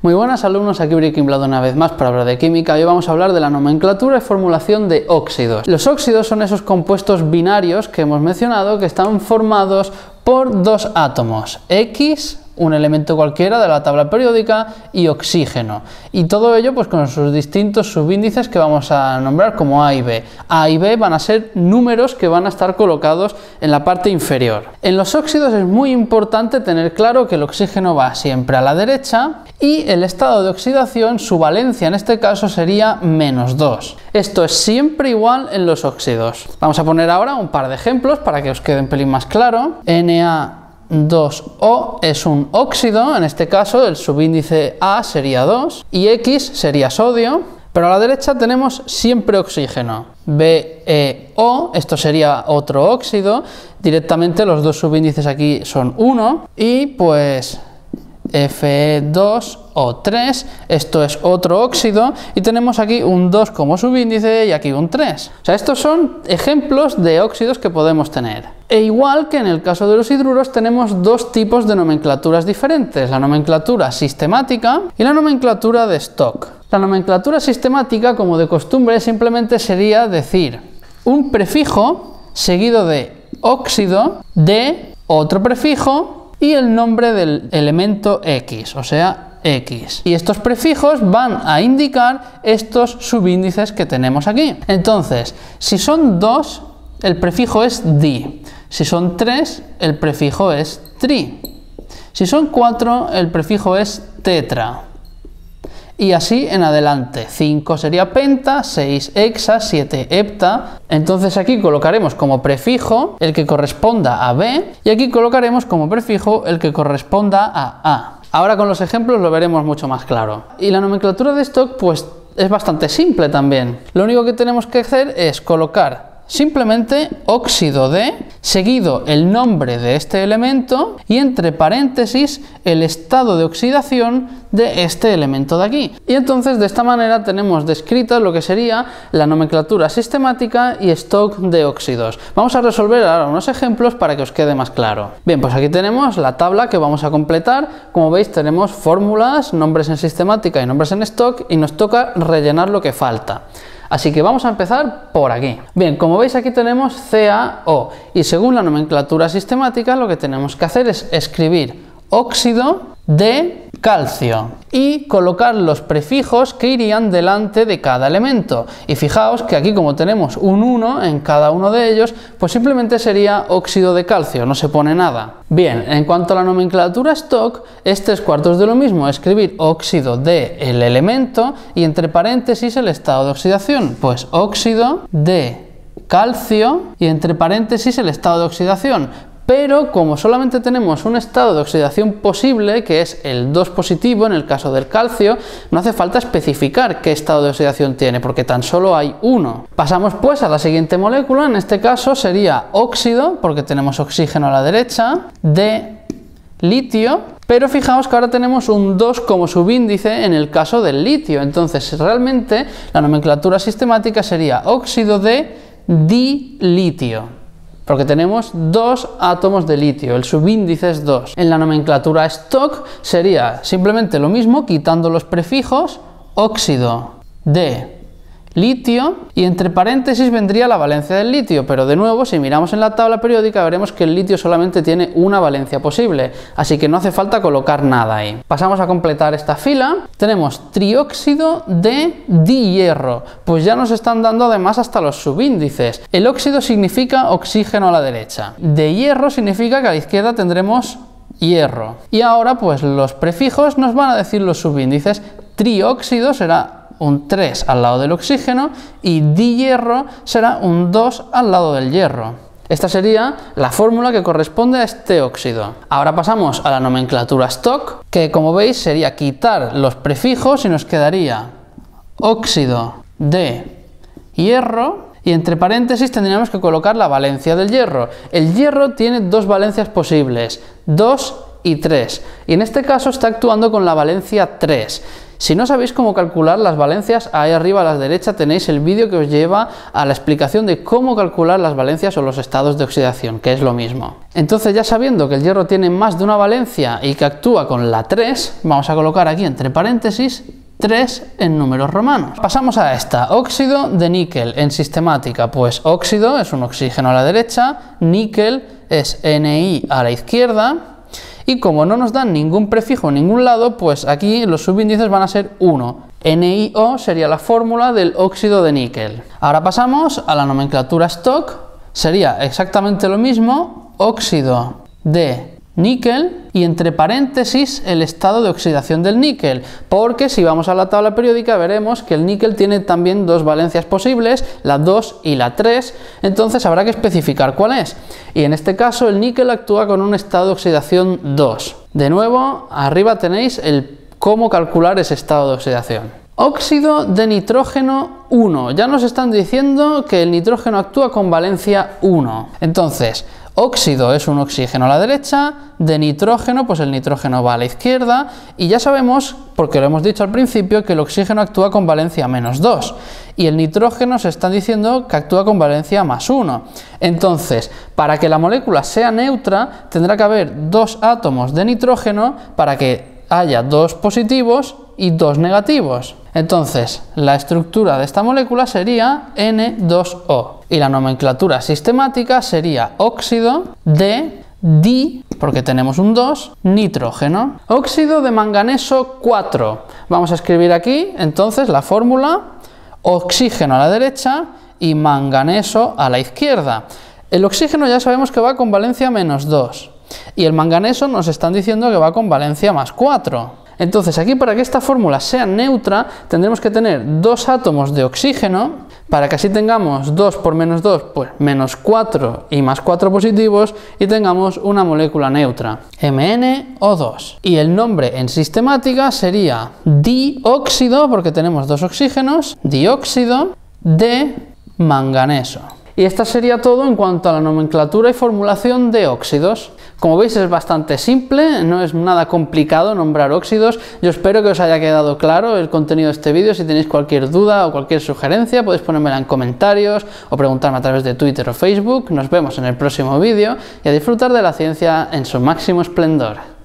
Muy buenas alumnos, aquí Breaking Blado una vez más para hablar de química. Hoy vamos a hablar de la nomenclatura y formulación de óxidos. Los óxidos son esos compuestos binarios que hemos mencionado que están formados por dos átomos, X un elemento cualquiera de la tabla periódica y oxígeno. Y todo ello pues con sus distintos subíndices que vamos a nombrar como A y B. A y B van a ser números que van a estar colocados en la parte inferior. En los óxidos es muy importante tener claro que el oxígeno va siempre a la derecha y el estado de oxidación, su valencia en este caso sería menos 2. Esto es siempre igual en los óxidos. Vamos a poner ahora un par de ejemplos para que os quede un pelín más claro. Na 2O es un óxido, en este caso el subíndice A sería 2 y X sería sodio, pero a la derecha tenemos siempre oxígeno. BeO, esto sería otro óxido, directamente los dos subíndices aquí son 1 y pues Fe2 o 3, esto es otro óxido y tenemos aquí un 2 como subíndice y aquí un 3. O sea, estos son ejemplos de óxidos que podemos tener. E igual que en el caso de los hidruros tenemos dos tipos de nomenclaturas diferentes, la nomenclatura sistemática y la nomenclatura de stock. La nomenclatura sistemática, como de costumbre, simplemente sería decir un prefijo seguido de óxido de otro prefijo y el nombre del elemento X, o sea, X. Y estos prefijos van a indicar estos subíndices que tenemos aquí. Entonces, si son dos, el prefijo es di. Si son tres, el prefijo es tri. Si son cuatro, el prefijo es tetra y así en adelante. 5 sería penta, 6 hexa, 7 hepta. Entonces aquí colocaremos como prefijo el que corresponda a B y aquí colocaremos como prefijo el que corresponda a A. Ahora con los ejemplos lo veremos mucho más claro. Y la nomenclatura de stock pues es bastante simple también. Lo único que tenemos que hacer es colocar simplemente óxido de, seguido el nombre de este elemento y entre paréntesis el estado de oxidación de este elemento de aquí. Y entonces de esta manera tenemos descrita lo que sería la nomenclatura sistemática y stock de óxidos. Vamos a resolver ahora unos ejemplos para que os quede más claro. Bien, pues aquí tenemos la tabla que vamos a completar. Como veis tenemos fórmulas, nombres en sistemática y nombres en stock y nos toca rellenar lo que falta. Así que vamos a empezar por aquí. Bien, como veis aquí tenemos CaO y según la nomenclatura sistemática lo que tenemos que hacer es escribir óxido de calcio y colocar los prefijos que irían delante de cada elemento. Y fijaos que aquí como tenemos un 1 en cada uno de ellos, pues simplemente sería óxido de calcio, no se pone nada. Bien, en cuanto a la nomenclatura stock, es tres cuartos de lo mismo, escribir óxido de el elemento y entre paréntesis el estado de oxidación, pues óxido de calcio y entre paréntesis el estado de oxidación pero como solamente tenemos un estado de oxidación posible, que es el 2 positivo en el caso del calcio, no hace falta especificar qué estado de oxidación tiene, porque tan solo hay uno. Pasamos pues a la siguiente molécula, en este caso sería óxido, porque tenemos oxígeno a la derecha, de litio, pero fijaos que ahora tenemos un 2 como subíndice en el caso del litio, entonces realmente la nomenclatura sistemática sería óxido de dilitio porque tenemos dos átomos de litio, el subíndice es 2. En la nomenclatura stock sería simplemente lo mismo, quitando los prefijos, óxido de litio y entre paréntesis vendría la valencia del litio, pero de nuevo si miramos en la tabla periódica veremos que el litio solamente tiene una valencia posible, así que no hace falta colocar nada ahí. Pasamos a completar esta fila, tenemos trióxido de dihierro, pues ya nos están dando además hasta los subíndices. El óxido significa oxígeno a la derecha, de hierro significa que a la izquierda tendremos hierro. Y ahora pues los prefijos nos van a decir los subíndices, trióxido será un 3 al lado del oxígeno y dihierro será un 2 al lado del hierro. Esta sería la fórmula que corresponde a este óxido. Ahora pasamos a la nomenclatura stock, que como veis sería quitar los prefijos y nos quedaría óxido de hierro y entre paréntesis tendríamos que colocar la valencia del hierro. El hierro tiene dos valencias posibles, 2 y 3, y en este caso está actuando con la valencia 3. Si no sabéis cómo calcular las valencias, ahí arriba a la derecha tenéis el vídeo que os lleva a la explicación de cómo calcular las valencias o los estados de oxidación, que es lo mismo. Entonces ya sabiendo que el hierro tiene más de una valencia y que actúa con la 3, vamos a colocar aquí entre paréntesis 3 en números romanos. Pasamos a esta, óxido de níquel en sistemática, pues óxido es un oxígeno a la derecha, níquel es Ni a la izquierda, y como no nos dan ningún prefijo en ningún lado, pues aquí los subíndices van a ser 1. NiO sería la fórmula del óxido de níquel. Ahora pasamos a la nomenclatura stock. Sería exactamente lo mismo, óxido de níquel y entre paréntesis el estado de oxidación del níquel, porque si vamos a la tabla periódica veremos que el níquel tiene también dos valencias posibles, la 2 y la 3, entonces habrá que especificar cuál es. Y en este caso el níquel actúa con un estado de oxidación 2. De nuevo, arriba tenéis el cómo calcular ese estado de oxidación. Óxido de nitrógeno 1. Ya nos están diciendo que el nitrógeno actúa con valencia 1. Entonces, Óxido es un oxígeno a la derecha, de nitrógeno, pues el nitrógeno va a la izquierda, y ya sabemos, porque lo hemos dicho al principio, que el oxígeno actúa con valencia menos 2, y el nitrógeno se está diciendo que actúa con valencia más 1. Entonces, para que la molécula sea neutra, tendrá que haber dos átomos de nitrógeno para que haya dos positivos y dos negativos. Entonces, la estructura de esta molécula sería N2O y la nomenclatura sistemática sería óxido de di, porque tenemos un 2, nitrógeno. Óxido de manganeso 4. Vamos a escribir aquí entonces la fórmula oxígeno a la derecha y manganeso a la izquierda. El oxígeno ya sabemos que va con valencia menos 2 y el manganeso nos están diciendo que va con valencia más 4. Entonces aquí para que esta fórmula sea neutra tendremos que tener dos átomos de oxígeno para que así tengamos 2 por menos 2, pues menos 4 y más 4 positivos y tengamos una molécula neutra, MnO2. Y el nombre en sistemática sería dióxido, porque tenemos dos oxígenos, dióxido de manganeso. Y esto sería todo en cuanto a la nomenclatura y formulación de óxidos. Como veis es bastante simple, no es nada complicado nombrar óxidos. Yo espero que os haya quedado claro el contenido de este vídeo. Si tenéis cualquier duda o cualquier sugerencia podéis ponérmela en comentarios o preguntarme a través de Twitter o Facebook. Nos vemos en el próximo vídeo y a disfrutar de la ciencia en su máximo esplendor.